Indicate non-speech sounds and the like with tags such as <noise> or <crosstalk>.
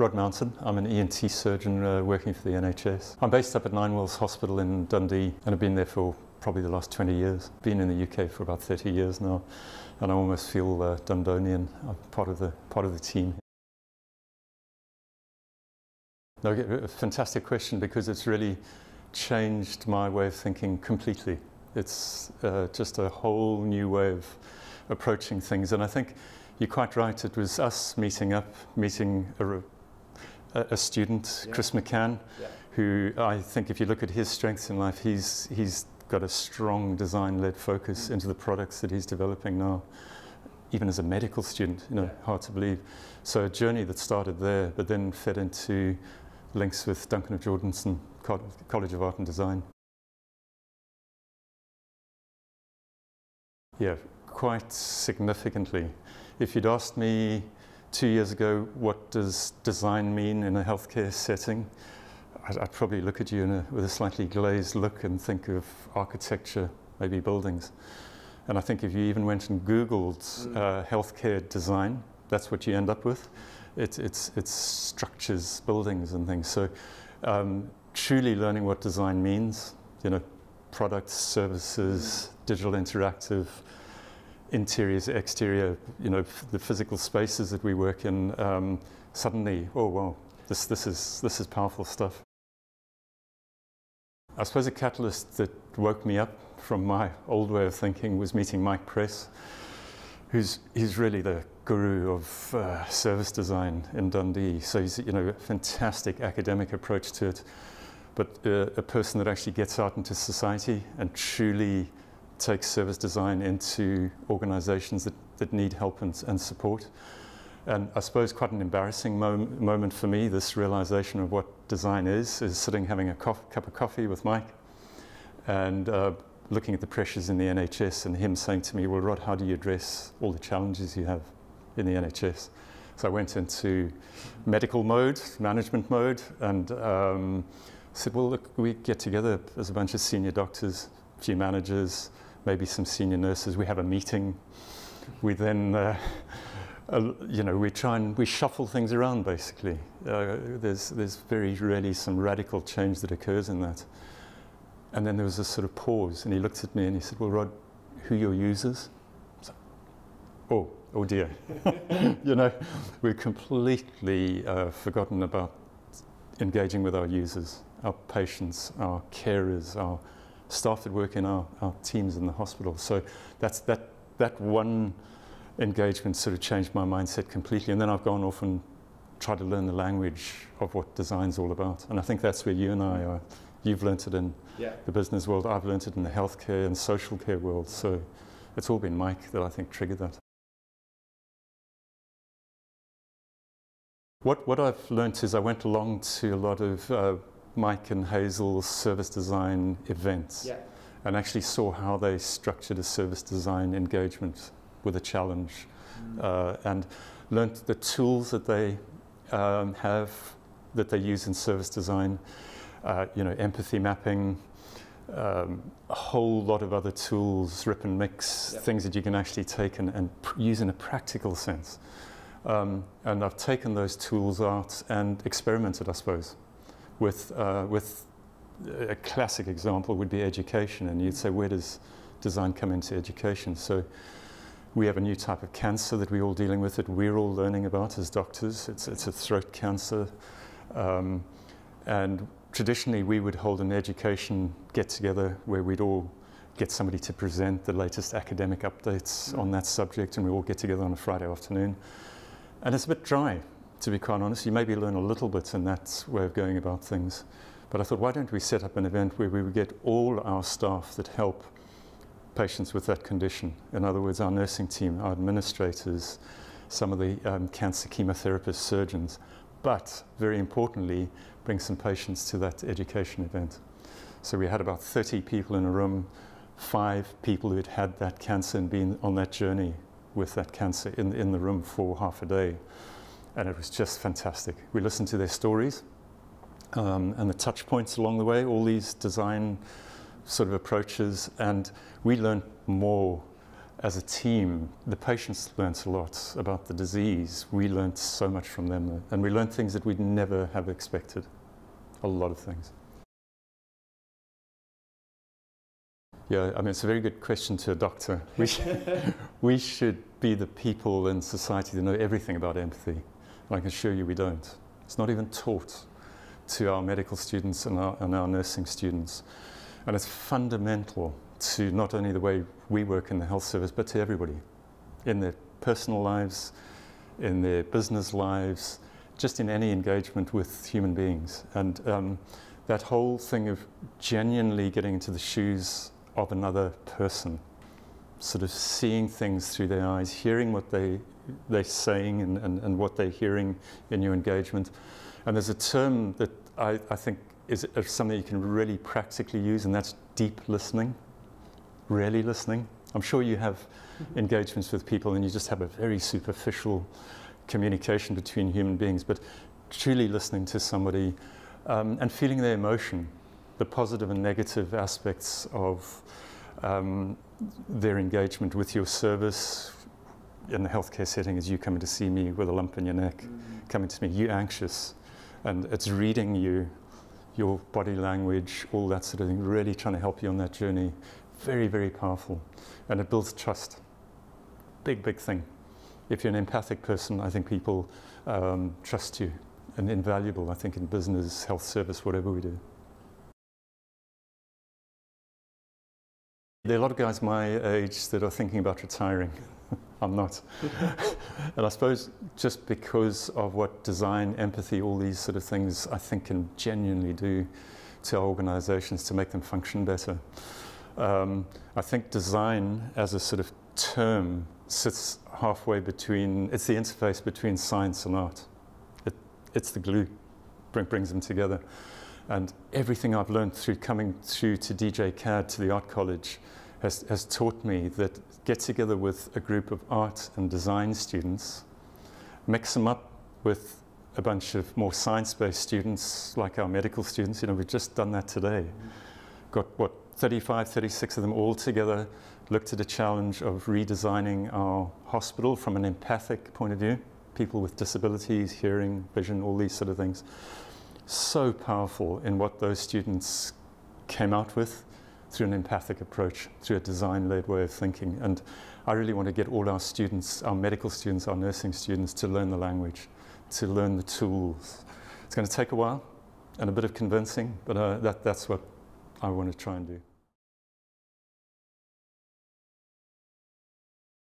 Rod Mountain. I'm an ENT surgeon uh, working for the NHS. I'm based up at Ninewells Hospital in Dundee and I've been there for probably the last 20 years. Been in the UK for about 30 years now and I almost feel uh, Dundonian. I'm part of the, part of the team. No, a fantastic question because it's really changed my way of thinking completely. It's uh, just a whole new way of approaching things. And I think you're quite right. It was us meeting up, meeting a, a student, yeah. Chris McCann, yeah. who I think if you look at his strengths in life, he's, he's got a strong design-led focus mm. into the products that he's developing now, even as a medical student, you know, yeah. hard to believe. So a journey that started there, but then fed into links with Duncan of Jordanstone College of Art and Design. Yeah, quite significantly. If you'd asked me two years ago, what does design mean in a healthcare setting? I'd, I'd probably look at you a, with a slightly glazed look and think of architecture, maybe buildings. And I think if you even went and Googled mm. uh, healthcare design, that's what you end up with. It, it's, it's structures, buildings and things. So um, truly learning what design means, you know, products, services, digital interactive, interiors, exterior, you know, the physical spaces that we work in, um, suddenly, oh wow, this, this, is, this is powerful stuff. I suppose a catalyst that woke me up from my old way of thinking was meeting Mike Press, who's he's really the guru of uh, service design in Dundee. So he's you know a fantastic academic approach to it, but uh, a person that actually gets out into society and truly takes service design into organisations that, that need help and, and support. And I suppose quite an embarrassing mom moment for me, this realization of what design is, is sitting having a cup of coffee with Mike and uh, looking at the pressures in the NHS and him saying to me, well, Rod, how do you address all the challenges you have in the NHS? So I went into medical mode, management mode, and um, said, well, look, we get together as a bunch of senior doctors, few managers, maybe some senior nurses. We have a meeting. We then uh, uh, you know, we try and we shuffle things around basically. Uh, there's, there's very rarely some radical change that occurs in that. And then there was a sort of pause, and he looked at me and he said, Well, Rod, who are your users? So, oh, oh dear. <laughs> you know, we've completely uh, forgotten about engaging with our users, our patients, our carers, our staff that work in our, our teams in the hospital. So that's that, that one engagement sort of changed my mindset completely. And then I've gone off and tried to learn the language of what design's all about. And I think that's where you and I are. You've learnt it in yeah. the business world, I've learnt it in the healthcare and social care world. So it's all been Mike that I think triggered that. What, what I've learnt is I went along to a lot of uh, Mike and Hazel's service design events yeah. and actually saw how they structured a service design engagement with a challenge mm. uh, and learned the tools that they um, have that they use in service design, uh, you know, empathy mapping, um, a whole lot of other tools, rip and mix, yep. things that you can actually take and, and use in a practical sense. Um, and I've taken those tools out and experimented, I suppose, with, uh, with a classic example would be education. And you'd say, where does design come into education? So we have a new type of cancer that we're all dealing with, that we're all learning about as doctors. It's, it's a throat cancer. Um, and traditionally, we would hold an education get together where we'd all get somebody to present the latest academic updates on that subject, and we all get together on a Friday afternoon. And it's a bit dry, to be quite honest. You maybe learn a little bit in that way of going about things. But I thought, why don't we set up an event where we would get all our staff that help patients with that condition. In other words, our nursing team, our administrators, some of the um, cancer chemotherapists, surgeons, but very importantly, bring some patients to that education event. So we had about 30 people in a room, five people who had had that cancer and been on that journey with that cancer in, in the room for half a day. And it was just fantastic. We listened to their stories um, and the touch points along the way, all these design sort of approaches, and we learned more as a team, the patients learnt a lot about the disease. We learnt so much from them, and we learnt things that we'd never have expected. A lot of things. Yeah, I mean, it's a very good question to a doctor. We, sh <laughs> we should be the people in society that know everything about empathy. I can assure you we don't. It's not even taught to our medical students and our, and our nursing students. And it's fundamental to not only the way we work in the health service, but to everybody in their personal lives, in their business lives, just in any engagement with human beings. And um, that whole thing of genuinely getting into the shoes of another person, sort of seeing things through their eyes, hearing what they, they're saying and, and, and what they're hearing in your engagement. And there's a term that I, I think is something you can really practically use, and that's deep listening, really listening. I'm sure you have mm-hmm. engagements with people and you just have a very superficial communication between human beings, but truly listening to somebody um, and feeling their emotion the positive and negative aspects of um, their engagement with your service in the healthcare setting is you coming to see me with a lump in your neck, mm -hmm. coming to me, you anxious, and it's reading you, your body language, all that sort of thing, really trying to help you on that journey. Very, very powerful. And it builds trust. Big, big thing. If you're an empathic person, I think people um, trust you and invaluable, I think, in business, health service, whatever we do. There are a lot of guys my age that are thinking about retiring. I'm not. <laughs> and I suppose just because of what design, empathy, all these sort of things I think can genuinely do to our organizations to make them function better. Um, I think design as a sort of term sits halfway between, it's the interface between science and art. It, it's the glue, bring, brings them together. And everything I've learned through coming through to DJ CAD, to the art college, has, has taught me that get together with a group of art and design students, mix them up with a bunch of more science-based students, like our medical students. You know, we've just done that today. Got, what, 35, 36 of them all together, looked at a challenge of redesigning our hospital from an empathic point of view, people with disabilities, hearing, vision, all these sort of things so powerful in what those students came out with through an empathic approach, through a design-led way of thinking. And I really want to get all our students, our medical students, our nursing students, to learn the language, to learn the tools. It's going to take a while and a bit of convincing, but uh, that, that's what I want to try and do.